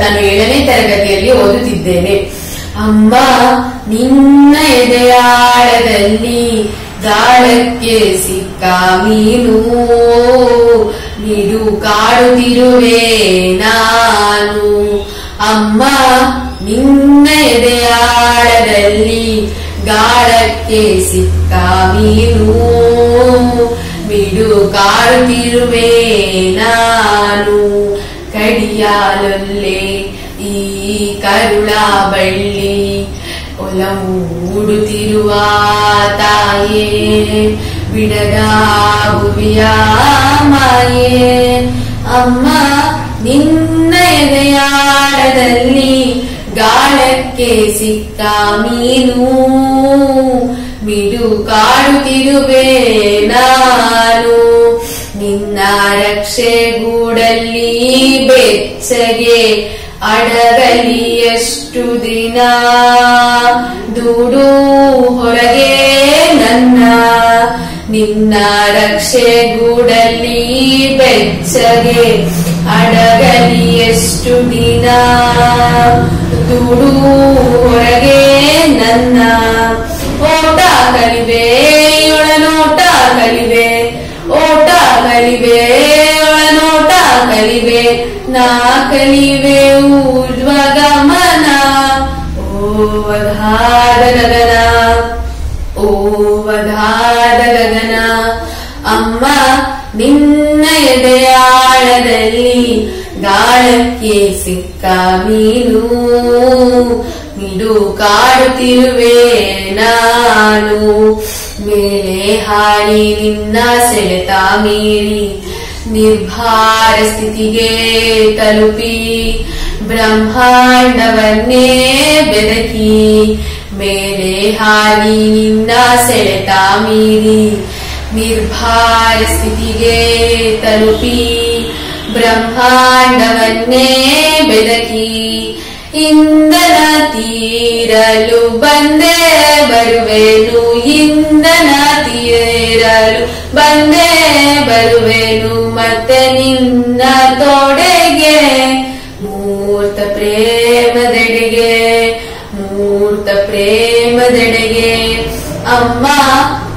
ನಾನು ಏಳನೇ ತರಗತಿಯಲ್ಲಿ ಓದುತ್ತಿದ್ದೇನೆ. ಅಮ್ಮ, ನಿನ್ನ ಎದೆಯಾಳದಲ್ಲಿ ಗಾಳಕ್ಕೆ ಸಿಕ್ಕ ಮೀನು ನಿಡು ಕಾಡುತ್ತಿರುವೆ ನಾನು. ಅಮ್ಮ, ನಿನ್ನ ಎದೆಯಾಳದಲ್ಲಿ ಗಾಳಕ್ಕೆ ಸಿಕ್ಕ ಮೀನು ಬಿಡು ಕಾಡುತ್ತಿರುವೆ ನಾನು ಕಡಿಯಾಲೊಲ್ಲೆ ಈ ಕರುಳ ಬಳ್ಳಿ ಒಲವೂಡುತ್ತಿರುವ ತಾಯೇ ಬಿಡದ ಮಾಯೇ. ಅಮ್ಮ, ನಿನ್ನ ಎದೆಯಾಡದಲ್ಲಿ ಗಾಳಕ್ಕೆ ಸಿಕ್ಕ ಮೀನು. ಮಿಡು ಕಾಡುತ್ತಿರುವೆ ನಾನು. ರಕ್ಷೆಗೂಡಲ್ಲಿ ಬೆಚ್ಚಗೆ ಅಡಗಲಿ ಎಷ್ಟು ದಿನ? ದೂಡು ಹೊರಗೆ ನನ್ನ ನಿನ್ನ ರಕ್ಷೆಗೂಡಲ್ಲಿ ಬೆಚ್ಚಗೆ ಅಡಗಲಿ ಎಷ್ಟು ದಿನ? ದೂಡು ಹೊರಗೆ ನನ್ನ ಓಟ ಕಲಿವೆ ಊರ್ಧ್ವ ಗಮನ ಓವಧಾದ ಗಗನ ಓವಧಾರ ಗಗನ ಅಮ್ಮ, ನಿನ್ನ ಎದೆಯಾಳದಲ್ಲಿ ಗಾಳಕ್ಕೆ ಸಿಕ್ಕ ಮೀನು, ಮಿಡು ಕಾಡುತ್ತಿರುವೆ ನಾನು. ಮೇಲೆ ಹಾಡಿ ನಿನ್ನ ಸೆಳೆತ ಮೀರಿ ನಿರ್ಭಾರ ಸ್ಥಿತಿಗೆ ತಲುಪಿ ಬ್ರಹ್ಮಾಂಡವನ್ನೇ ಬೆದಕಿ ಮೇಲೆ ಹಾಡಿ ನಿನ್ನ ಸೆಳೆತ ಮೀರಿ ನಿರ್ಭಾರ ಸ್ಥಿತಿಗೆ ತಲುಪಿ ಬ್ರಹ್ಮಾಂಡವನ್ನೇ ಬೆದಕಿ ಇಂದನ ತೀರಲು ಬಂದೇ ಬರುವೆನು ಇಂದನ ತೀರಲು ಬಂದೇ ಬರುವೆನು ಮತ್ತೆ ನಿನ್ನ ತೊಡೆಗೆ. ಮೂರ್ತ ಪ್ರೇಮದೆಡೆಗೆ ಮೂರ್ತ ಪ್ರೇಮದೆಡೆಗೆ. ಅಮ್ಮ,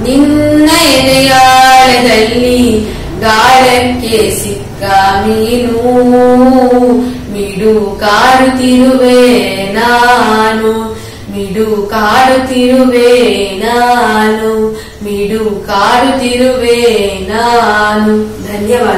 ನಿನ್ನ ಎದೆಯಾಳದಲ್ಲಿ ಗಾಳಕ್ಕೆ ಸಿಕ್ಕ ಮೀನು ಮಿಡು ಕಾಡುತ್ತಿರುವೆ ನಾನು. ಮಿಡು ಕಾಡುತ್ತಿರುವೆ ನಾನು ಮಿಡು ಕಾಡುತ್ತಿರುವೆ ನಾನು ಧನ್ಯವಾದ